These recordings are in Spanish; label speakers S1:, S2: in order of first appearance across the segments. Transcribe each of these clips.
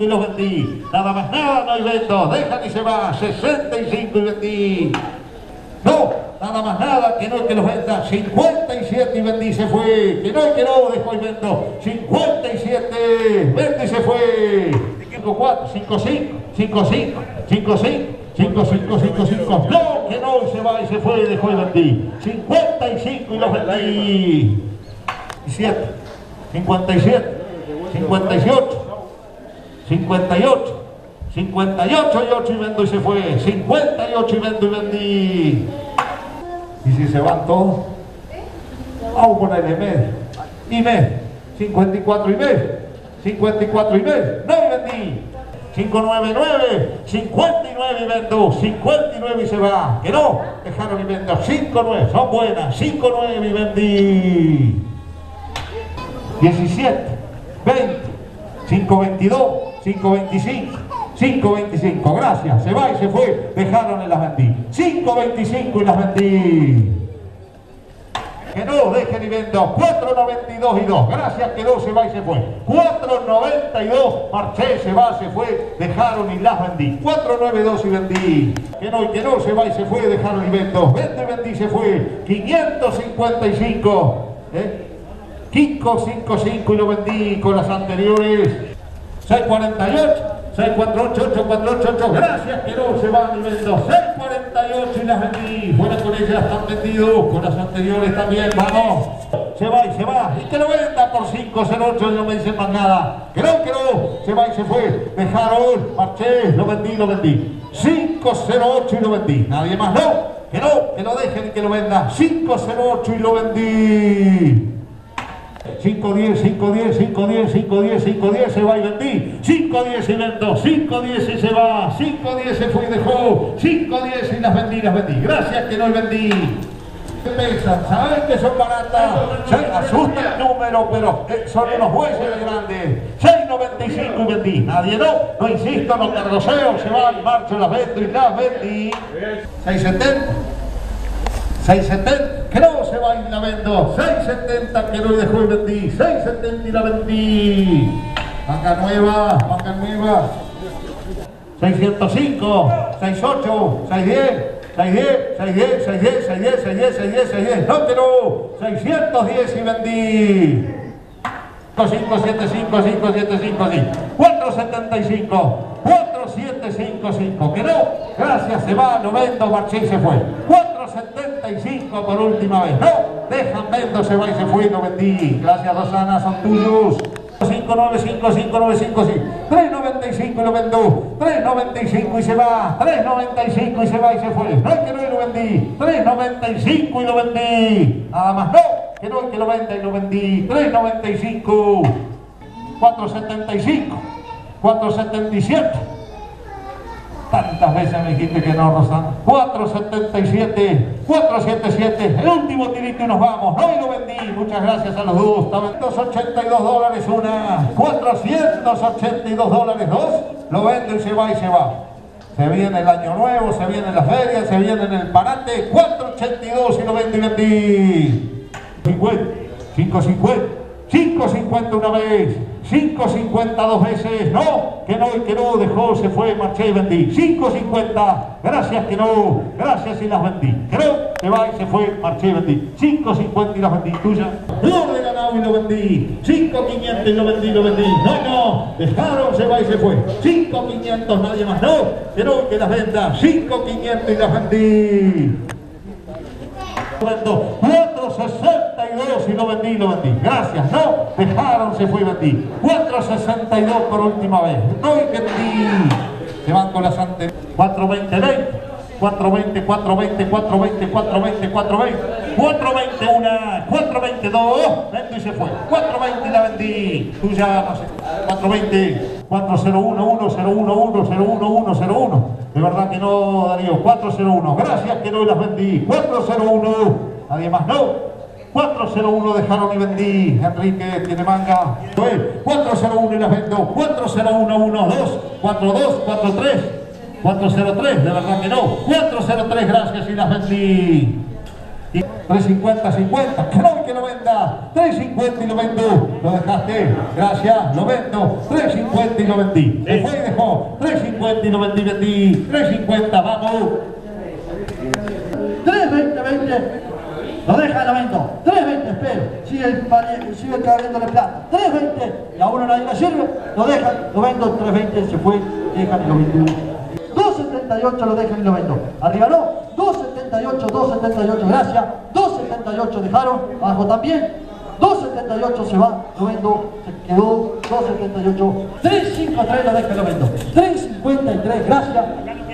S1: y los vendí. Nada más nada, no hay vendo. Dejan y se va. 65 y vendí. No, nada más nada, que no que los venda. 57 y vendí se fue. Que no hay que no, y vendo. 57, vende y se fue. 5, 4, 5, 5, 5, 5, 5, 5. 5, 5, 5, 5, no, que no, se va y se fue, dejó y vendí. 55 y los vendí. 7, 57, 58, 58, 58 y 8 y vendo y se fue. 58 y vendo y vendí. Y si se van todos, vamos a ponerle medio. Y medio. 54 y medio. 54 y medio. No y vendí. 599, 59 y vendo, 59 y se va. Que no, dejaron y vendo. 59, son buenas. 59 y vendí. 17, 20, 522, 525, 525. Gracias, se va y se fue. Dejaron y las vendí. 525 y las vendí. Que no, dejen y vendo. 4.92 y 2. Gracias, que no se va y se fue. 4.92. Marché, se va, se fue. Dejaron y las vendí. 4.92 y vendí. Que no, que no se va y se fue. Dejaron y vendo. Vende y vendí, se fue. 555. ¿Eh? 555 y lo vendí con las anteriores. 648. 648, 848, 8. Gracias, que no se van y vendo. 648 y las vendí. Fuera con ellas, están vendidos. Con las anteriores también, vamos. Se va y se va. Y que lo venda por 508 y no me dicen más nada. No, que no. Se va y se fue. Dejaron, marché, lo vendí, lo vendí. 508 y lo vendí. Nadie más, no. Que no, que lo dejen y que lo venda. 508 y lo vendí. 510, 510, 510, 510, 510, se va y vendí. 510 y vendo, 510 y se va. 510 se fue y dejó. 510 y las vendí, las vendí. Gracias que no vendí. ¿Qué pesan? ¿Saben que son baratas? Se asusta el número, pero eh, son unos jueces grandes. 6.95 y vendí. Nadie no, no insisto, no carroceo, se van, marcho, las vendo y las vendí. 6.70. 670, que no se va vendo. 670, que no dejó y vendí. 670 y la vendí. Banca nueva, banca nueva. 605, 68, 610. 610, 610, 610, 610, 610, 610, 610, no que no, 610 y vendí. 575, 575, 475, 4755, que no, gracias, se va, no vendo, marché y se fue. 475 por última vez, no, dejan, vendo, se va y se fue, no vendí. Gracias Rosana, son tuyos. 595, 595, 395 y lo vendo, 395 y se va, 395 y se va y se fue, no hay que no y lo vendí, 395 y lo vendí, nada más, no, que no hay que lo venda y lo vendí, 395, 475, 477, tantas veces me dijiste que no, Rosana, 477, 477, el último tirito y nos vamos, no y lo vendí, muchas gracias a los dos, 282 dólares una, 482 dólares dos, lo vendo y se va y se va. Se viene el año nuevo, se viene la feria, se viene en el parate, 482 y lo vendo y vendí. 50, 550, 550 una vez, 550 dos veces, no, que no que no, dejó, se fue, marché y vendí. 550, gracias que no, gracias y las vendí. Que no, se va y se fue, marché y vendí. 550 y las vendí, tuya. Lo de y lo vendí. 5500 y lo vendí, lo vendí. No, no, dejaron, se va y se fue. 5500, nadie más, no, que no, que las venda. 5500 y las vendí. Vendo 462 y lo vendí, lo vendí. Gracias, no, dejaron, se fue y vendí. 462 por última vez. No vendí. Se van con las anteriores. 420, 20. 420, 420, 420, 420, 420. 420 una, 422, vendo y se fue. 420 y la vendí. Tuya, no sé. 420, 401, 101, 101, 101. De verdad que no, Darío. 401. Gracias que no las vendí. 401. Nadie más, no. 401 dejaron y vendí. Enrique tiene manga. 401 y las vendo. 401, 12, 42, 43. 403, de verdad que no. 403, gracias y las vendí. 350, 50, creo que lo venda, 350 y lo vendo, lo dejaste, gracias, lo vendo, 350 y lo vendí, se fue y dejó, 350 y lo vendí, vendí, 350, vamos.
S2: 320, 20, lo deja, lo vendo, 320, espero, sigue, el, sigue cargándole plata, 320, y a uno nadie le sirve, lo dejan, lo vendo, 320, se fue, dejan y lo vendo. 278 lo dejan y lo vendo. Arriba no, 278, 278, gracias. 278 dejaron, abajo también. 278 se va, lo vendo, se quedó 278. 353 lo dejan y lo vendo. 353, gracias.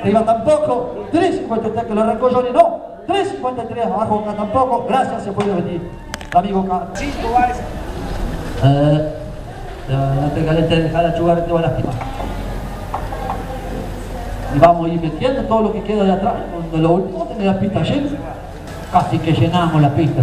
S2: Arriba tampoco. 353 que lo arrancó Johnny, no. 353 abajo acá tampoco, gracias, se puede venir. Amigo acá. Eh, la pegadita de dejar a chugar te va a lastimar y vamos a ir metiendo todo lo que queda de atrás. Cuando lo último tener la pista llena, casi que llenamos la pista.